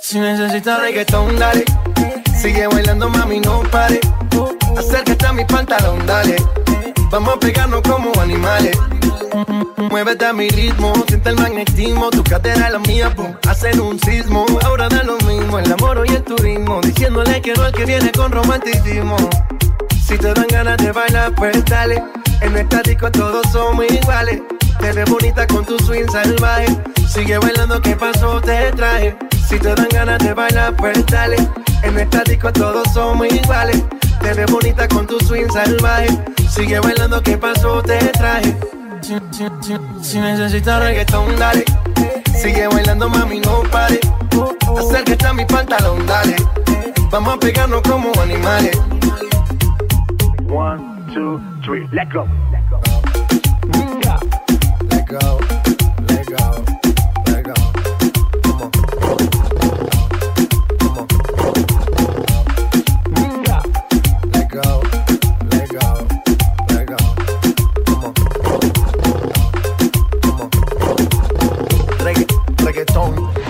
Si necesitas reggaetón, dale. Sigue bailando, mami, no pare. Acércate a mi pantalón, dale. Vamos a pegarnos como animales. Muévete a mi ritmo, siente el magnetismo. Tu cadera es la mía, hacen un sismo. Ahora da lo mismo, el amor y el turismo. Diciéndole que no el que viene con romanticismo. Si te dan ganas de bailar, pues dale. En el estático todos somos iguales. Te ves bonita con tu swing salvaje. Sigue bailando, ¿qué pasó? Te traje. Si te dan ganas de bailar, pues dale. En el estático todos somos iguales. Te ves bonita con tu swing salvaje. Sigue bailando, ¿qué pasó? Te traje. Si, si, si, si necesitas reggaetón, dale. Sigue bailando, mami, no pare. Acércate a mi pantalón, dale. Vamos a pegarnos como animales. One, two, three, let go. Let go, let go, reggaetón.